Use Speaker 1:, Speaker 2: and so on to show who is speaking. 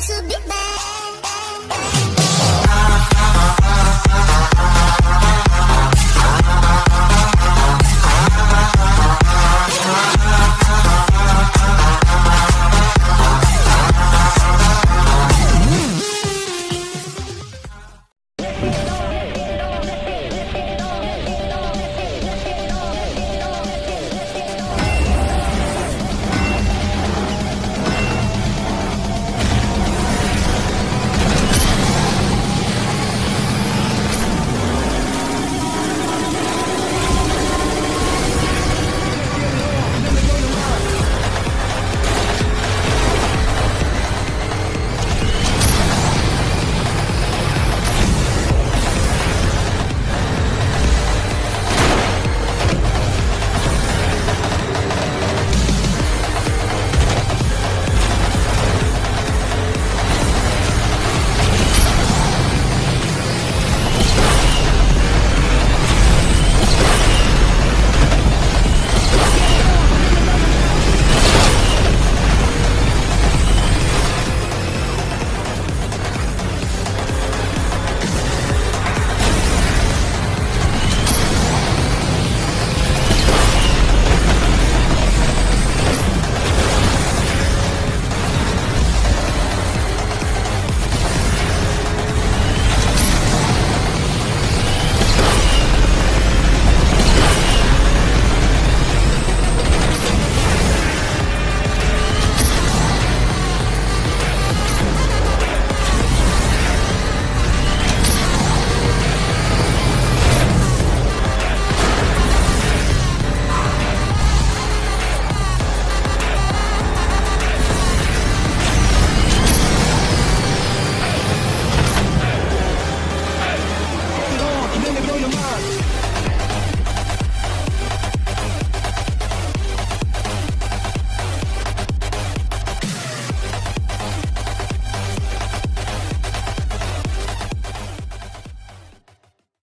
Speaker 1: to be bad.